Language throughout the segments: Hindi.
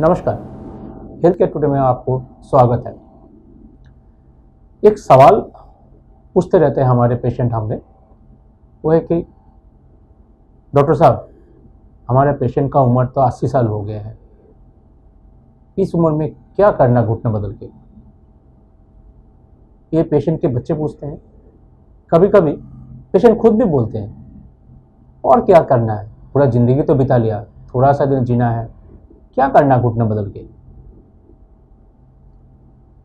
नमस्कार। हेल्थ केयर टुडे में आपको स्वागत है। एक सवाल पूछते रहते हैं हमारे पेशेंट हमने। वो है कि, डॉक्टर साहब, हमारे पेशेंट का उम्र तो 80 साल हो गया है। इस उम्र में क्या करना घुटना बदल के? ये पेशेंट के बच्चे पूछते हैं। कभी कभी पेशेंट खुद भी बोलते हैं, और क्या करना है? पूरा ज़िंदगी तो बिता लिया, थोड़ा सा दिन जीना है क्या करना घुटना बदल के?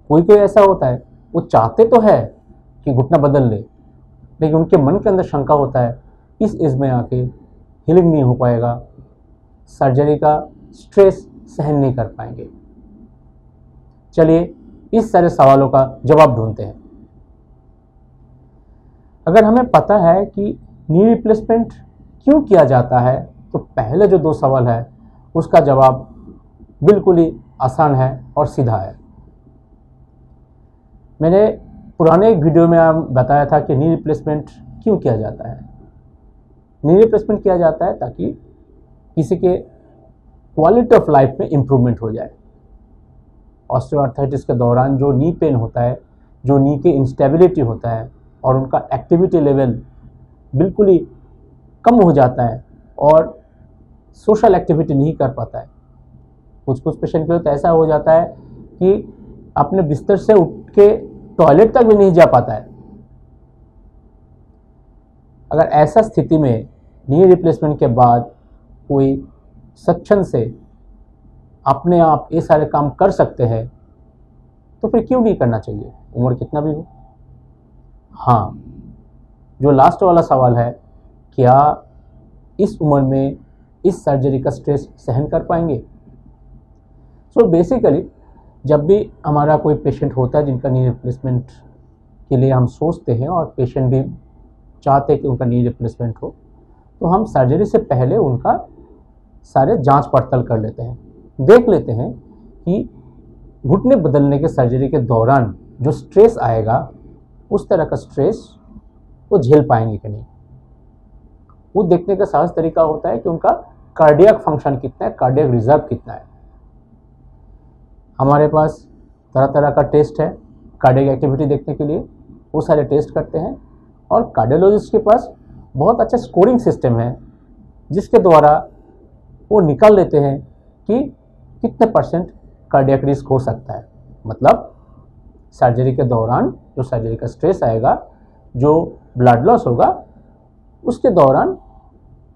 कोई कोई ऐसा होता है, वो चाहते तो है कि घुटना बदल ले, लेकिन उनके मन के अंदर शंका होता है, इस एज में आके हीलिंग नहीं हो पाएगा सर्जरी का स्ट्रेस सहन नहीं कर पाएँगे। चलिए, इस सारे सवालों का जवाब ढूंढते हैं। अगर हमें पता है कि नी रिप्लेसमेंट क्यों किया जाता है तो पहले जो दो सवाल है, उसका जवाब बिल्कुल ही आसान है और सीधा है। मैंने पुराने एक वीडियो में बताया था कि नी रिप्लेसमेंट क्यों किया जाता है? नी रिप्लेसमेंट किया जाता है ताकि किसी के क्वालिटी ऑफ़ लाइफ में इम्प्रूवमेंट हो जाए। ऑस्टियोआर्थराइटिस के दौरान जो नी पेन होता है, जो नी के इंस्टेबिलिटी होता है और उनका एक्टिविटी लेवल बिल्कुल ही कम हो जाता है और सोशल एक्टिविटी नहीं कर पाता है। कुछ कुछ पेशेंट के तो ऐसा हो जाता है कि अपने बिस्तर से उठ के टॉयलेट तक भी नहीं जा पाता है। अगर ऐसा स्थिति में नी रिप्लेसमेंट के बाद कोई सक्षम से अपने आप ये सारे काम कर सकते हैं तो फिर क्यों नहीं करना चाहिए? उम्र कितना भी हो। हाँ जो लास्ट वाला सवाल है, क्या इस उम्र में इस सर्जरी का स्ट्रेस सहन कर पाएँगे? सो बेसिकली जब भी हमारा कोई पेशेंट होता है जिनका नी रिप्लेसमेंट के लिए हम सोचते हैं और पेशेंट भी चाहते हैं कि उनका नी रिप्लेसमेंट हो तो हम सर्जरी से पहले उनका सारे जाँच पड़ताल कर लेते हैं। देख लेते हैं कि घुटने बदलने के सर्जरी के दौरान जो स्ट्रेस आएगा, उस तरह का स्ट्रेस वो झेल पाएँगे कि नहीं। वो देखने का सहज तरीका होता है कि उनका कार्डियक फ़ंक्शन कितना है कार्डियक रिज़र्व कितना है। हमारे पास तरह तरह का टेस्ट है कार्डियक एक्टिविटी देखने के लिए, वो सारे टेस्ट करते हैं और कार्डियोलॉजिस्ट के पास बहुत अच्छा स्कोरिंग सिस्टम है, जिसके द्वारा वो निकाल लेते हैं कि कितने परसेंट कार्डियक रिस्क हो सकता है। मतलब सर्जरी के दौरान जो सर्जरी का स्ट्रेस आएगा, जो ब्लड लॉस होगा, उसके दौरान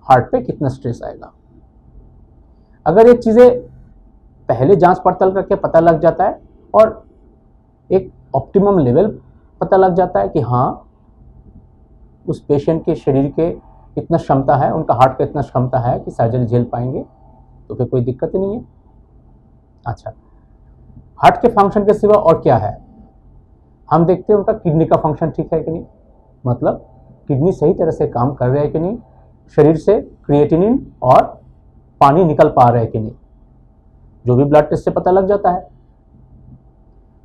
हार्ट पे कितना स्ट्रेस आएगा। अगर ये चीज़ें पहले जाँच पड़ताल करके पता लग जाता है और एक ऑप्टिमम लेवल पता लग जाता है कि हाँ उस पेशेंट के शरीर के इतना क्षमता है, उनका हार्ट का इतना क्षमता है कि सर्जरी झेल पाएँगे तो फिर कोई दिक्कत ही नहीं है। अच्छा हार्ट के फ़ंक्शन के सिवा और क्या है? हम देखते हैं उनका किडनी का फ़ंक्शन ठीक है कि नहीं। मतलब किडनी सही तरह से काम कर रहे हैं कि नहीं? शरीर से क्रिएटिनिन और पानी निकल पा रहे हैं कि नहीं? जो भी ब्लड टेस्ट से पता लग जाता है।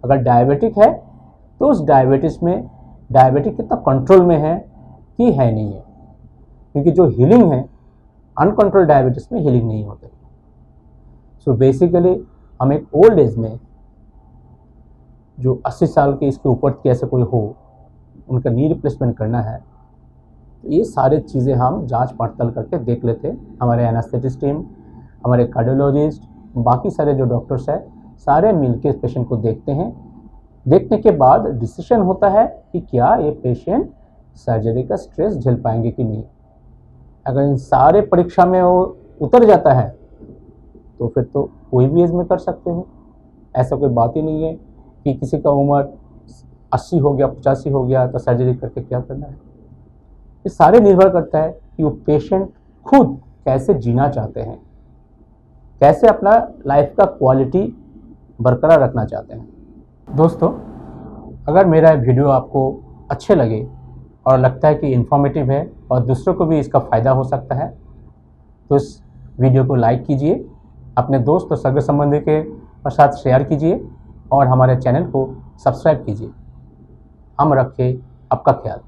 अगर डायबिटिक है तो उस डायबिटीज़ में डायबिटिक कितना कंट्रोल में है कि है नहीं है। क्योंकि जो हीलिंग है अनकंट्रोल डायबिटीज़ में हीलिंग नहीं होते सो बेसिकली हम एक ओल्ड एज में जो 80 साल के इसके ऊपर के ऐसे कोई हो, उनका नी रिप्लेसमेंट करना है तो ये सारे चीज़ें हम जाँच पड़ताल करके देख लेते हैं। हमारे एनास्थेटिस्ट टीम हमारे कार्डियोलॉजिस्ट बाकी सारे जो डॉक्टर्स हैं, सारे मिल मिलके पेशेंट को देखते हैं। देखने के बाद डिसीज़न होता है कि क्या ये पेशेंट सर्जरी का स्ट्रेस झेल पाएँगे कि नहीं। अगर इन सारे परीक्षा में वो उतर जाता है तो फिर तो कोई भी एज में कर सकते हैं। ऐसा कोई बात ही नहीं है कि किसी का उम्र अस्सी हो गया, पचासी हो गया तो सर्जरी करके क्या करना है? ये सारे निर्भर करता है कि वो पेशेंट खुद कैसे जीना चाहते हैं। कैसे अपना लाइफ का क्वालिटी बरकरार रखना चाहते हैं। दोस्तों, अगर मेरा वीडियो आपको अच्छे लगे और लगता है कि इन्फॉर्मेटिव है और दूसरों को भी इसका फ़ायदा हो सकता है तो इस वीडियो को लाइक कीजिए, अपने दोस्त और सगे संबंधी के साथ शेयर कीजिए और हमारे चैनल को सब्सक्राइब कीजिए। हम रखें आपका ख्याल।